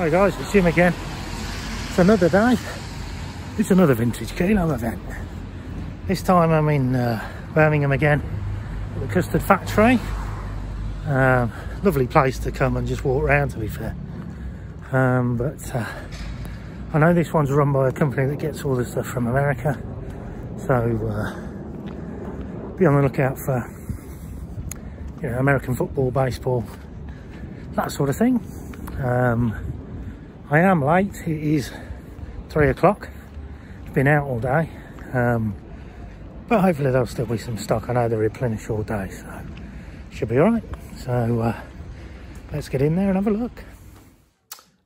Hi guys, it's Jim again. It's another day. It's another vintage kilo event. This time I'm in uh, Birmingham again at the Custard Factory. Um, lovely place to come and just walk around to be fair. Um, but uh, I know this one's run by a company that gets all the stuff from America. So uh, be on the lookout for you know, American football, baseball, that sort of thing. Um, I am late, it is three o'clock. It's been out all day. Um, but hopefully there'll still be some stock. I know they replenish all day, so should be all right. So uh, let's get in there and have a look.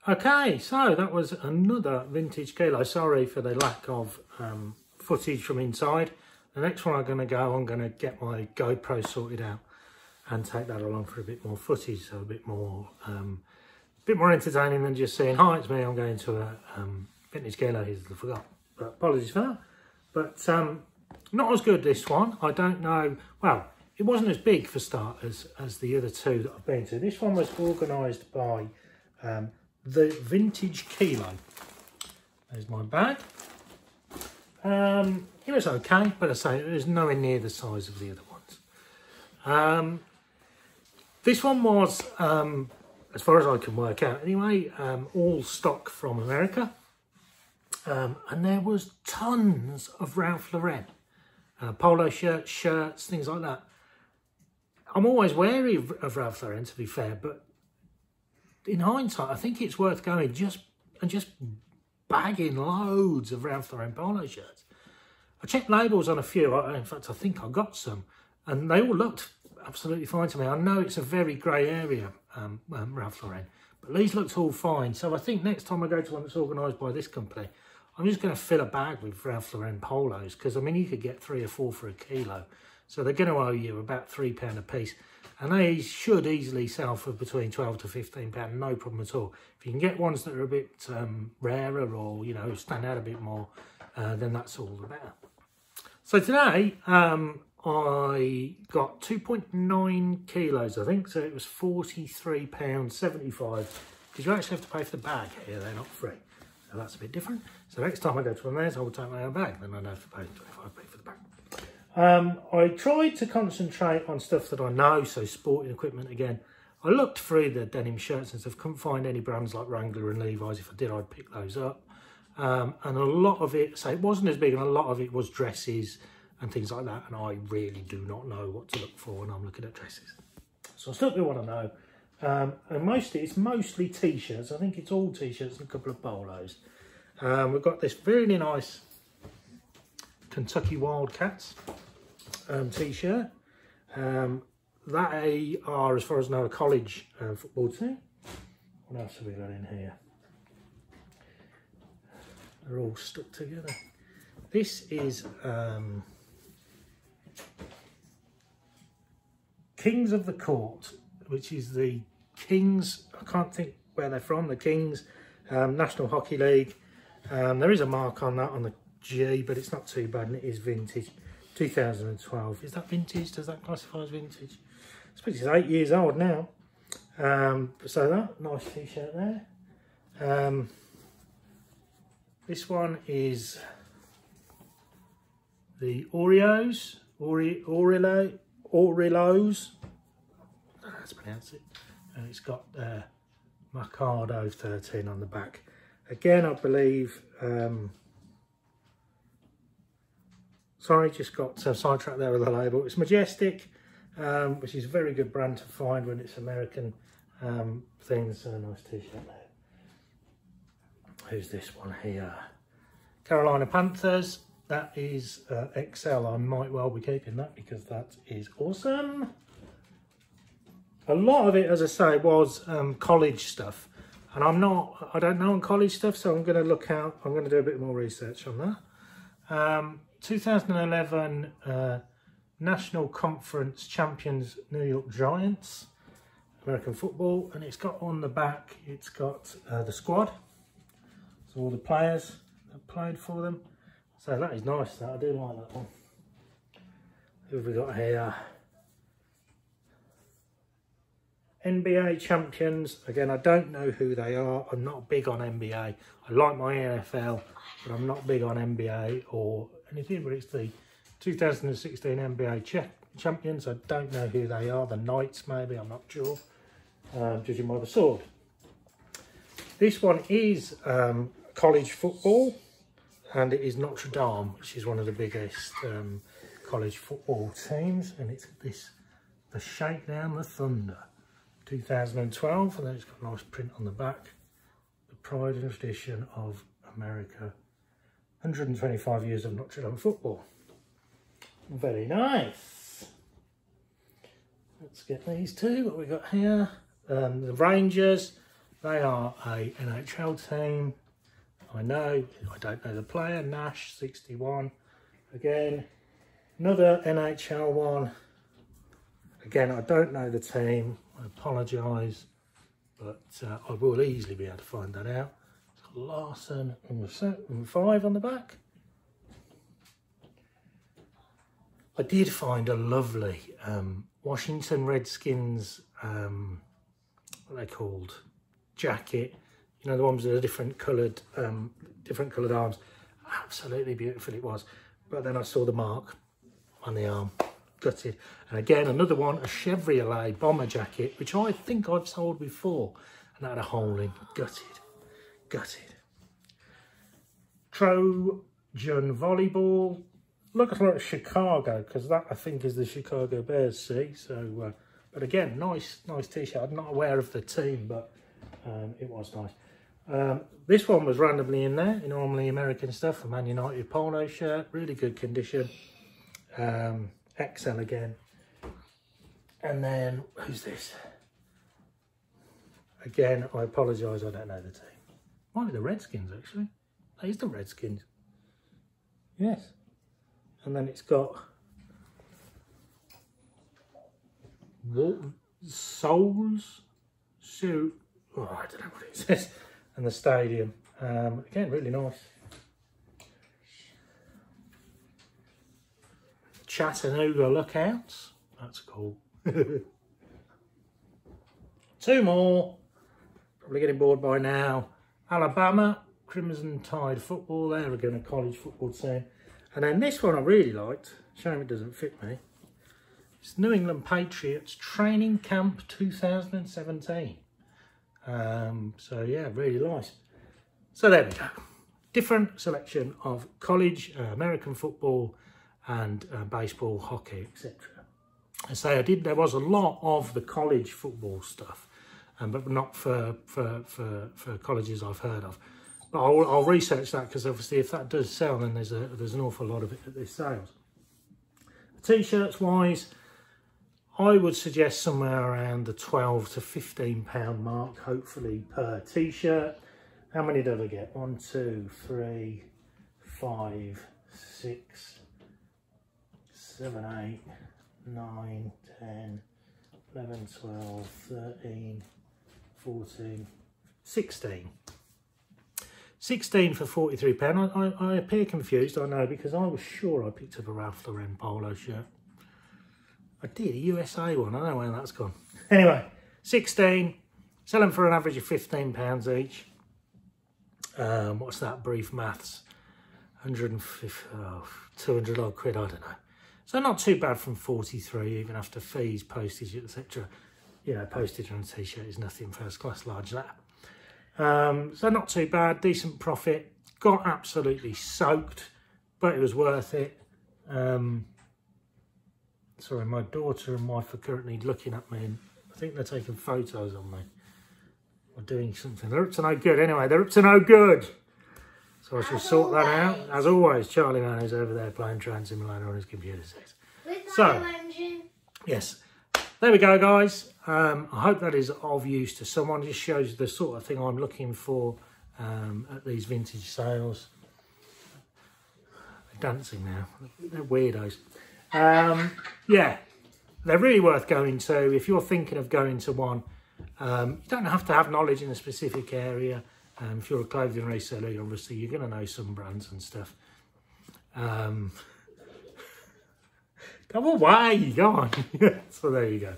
Okay, so that was another vintage kilo. Sorry for the lack of um, footage from inside. The next one I'm going to go, I'm going to get my GoPro sorted out and take that along for a bit more footage, so a bit more, um, bit more entertaining than just saying, hi, it's me, I'm going to a um, vintage kilo, here's the forgot. But apologies for that. But um, not as good this one. I don't know, well, it wasn't as big for starters as the other two that I've been to. This one was organised by um, the Vintage Kilo. There's my bag. Um, it was okay, but I say it was nowhere near the size of the other ones. Um, this one was, um, as far as I can work out anyway, um, all stock from America. Um, and there was tons of Ralph Lauren. Uh, polo shirts, shirts, things like that. I'm always wary of, of Ralph Lauren, to be fair, but in hindsight, I think it's worth going just and just bagging loads of Ralph Lauren polo shirts. I checked labels on a few. I, in fact, I think I got some, and they all looked absolutely fine to me. I know it's a very grey area, um, um, Ralph Lauren, but these looked all fine. So I think next time I go to one that's organised by this company, I'm just going to fill a bag with Ralph Lauren polos because, I mean, you could get three or four for a kilo. So they're going to owe you about £3 a piece. And they should easily sell for between 12 to 15 pound, no problem at all. If you can get ones that are a bit um, rarer or, you know, stand out a bit more, uh, then that's all the better. So today, um, I got 2.9 kilos, I think. So it was £43.75 because you actually have to pay for the bag here. They're not free. So that's a bit different. So next time I go to one of theirs, I will take my own bag. Then I don't have to pay 25p for the bag. Um, I tried to concentrate on stuff that I know, so sporting equipment again. I looked through the denim shirts and stuff, couldn't find any brands like Wrangler and Levi's. If I did, I'd pick those up. Um, and a lot of it, so it wasn't as big, and a lot of it was dresses and things like that. And I really do not know what to look for when I'm looking at dresses. So I still do want to know. Um, and mostly, it's mostly t-shirts. I think it's all t-shirts and a couple of polos. Um, we've got this really nice Kentucky Wildcats um, t-shirt. Um, they are, as far as I know, a college uh, football team. What else have we got in here? They're all stuck together. This is um, Kings of the Court, which is the Kings, I can't think where they're from, the Kings um, National Hockey League. Um, there is a mark on that on the G, but it's not too bad and it is vintage. 2012. Is that vintage? Does that classify as vintage? I suppose it's eight years old now. Um, so that, nice t-shirt there. Um, this one is the Oreos, Ore, Orelo, Orelos. I don't know how to pronounce it. And it's got uh, Mercado 13 on the back. Again, I believe um, Sorry, just got uh, sidetracked there with the label. It's Majestic, um, which is a very good brand to find when it's American um, things. A nice t-shirt there. Who's this one here? Carolina Panthers. That is uh, XL. I might well be keeping that because that is awesome. A lot of it, as I say, was um, college stuff. And I'm not, I don't know on college stuff, so I'm going to look out, I'm going to do a bit more research on that. Um, 2011 uh, National Conference champions New York Giants, American football, and it's got on the back, it's got uh, the squad, so all the players that played for them. So that is nice, that I do like that one. Who have we got here? NBA champions. Again, I don't know who they are. I'm not big on NBA. I like my NFL, but I'm not big on NBA or anything. But it's the 2016 NBA ch champions. I don't know who they are. The Knights, maybe. I'm not sure. Um, judging by the sword. This one is um, college football, and it is Notre Dame, which is one of the biggest um, college football teams, and it's this the Shakedown the Thunder 2012, and then it's got a nice print on the back. The pride and tradition of America. 125 years of Notre Dame football. Very nice. Let's get these two. What we got here? Um, the Rangers. They are a NHL team. I know, I don't know the player, Nash, 61. Again, another NHL one. Again, I don't know the team. I apologise, but uh, I will easily be able to find that out. It's got Larson number, number five on the back. I did find a lovely um, Washington Redskins, um, what they called? jacket, you know, the ones with the different coloured, um, different coloured arms. Absolutely beautiful it was. But then I saw the mark on the arm, gutted. And again, another one, a Chevrolet bomber jacket, which I think I've sold before. And that had a hole in, gutted, gutted. Trojan volleyball. Looks like Chicago, because that I think is the Chicago Bears, see? So, uh, but again, nice, nice t-shirt. I'm not aware of the team, but um, it was nice. Um, this one was randomly in there, normally American stuff, a Man United polo shirt, really good condition. Um, XL again. And then, who's this? Again, I apologise, I don't know the team. Might be the Redskins, actually. That is the Redskins. Yes. And then it's got Souls Suit oh, I don't know what it says, and the stadium. Um, again, really nice. Chattanooga Lookouts. That's cool. Two more. Probably getting bored by now. Alabama, Crimson Tide football. They're again a college football team. And then this one I really liked. Shame it doesn't fit me. It's New England Patriots Training Camp 2017. Um, so yeah, really nice. So there we go. Different selection of college, uh, American football and uh, baseball, hockey, etc. I say I did, there was a lot of the college football stuff, um, but not for, for, for, for colleges I've heard of. But I'll, I'll research that because obviously if that does sell, then there's, a, there's an awful lot of it at this sales. T-shirts wise, I would suggest somewhere around the 12 to 15 pound mark, hopefully per t-shirt. How many did I get? One, two, three, five, six, seven, eight, nine, 10, 11, 12, 13, 14, 16. 16 for 43 pound. I, I, I appear confused, I know, because I was sure I picked up a Ralph Lauren polo shirt. I did, a USA one. I don't know where that's gone. Anyway, 16. Sell them for an average of £15 each. Um, what's that? Brief maths. 150, oh, 200 odd quid, I don't know. So not too bad from 43, even after fees, postage, etc. You know, postage on a t-shirt is nothing first class large that. Um, so not too bad, decent profit. Got absolutely soaked, but it was worth it. Um, Sorry, my daughter and wife are currently looking at me and I think they're taking photos of me. Or doing something. They're up to no good. Anyway, they're up to no good. So I shall sort that out. As always, Charlie Man is over there playing Train Simulator on his computer set. With So, yes. There we go, guys. Um, I hope that is of use to someone. It just shows the sort of thing I'm looking for um, at these vintage sales. They're dancing now. They're weirdos. Um, yeah, they're really worth going to. If you're thinking of going to one, um, you don't have to have knowledge in a specific area. Um, if you're a clothing reseller, obviously you're going to know some brands and stuff. Um, come away, go on. so there you go.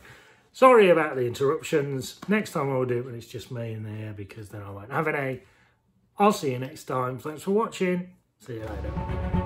Sorry about the interruptions. Next time I will do it when it's just me in there because then I won't have any. I'll see you next time. Thanks for watching. See you later.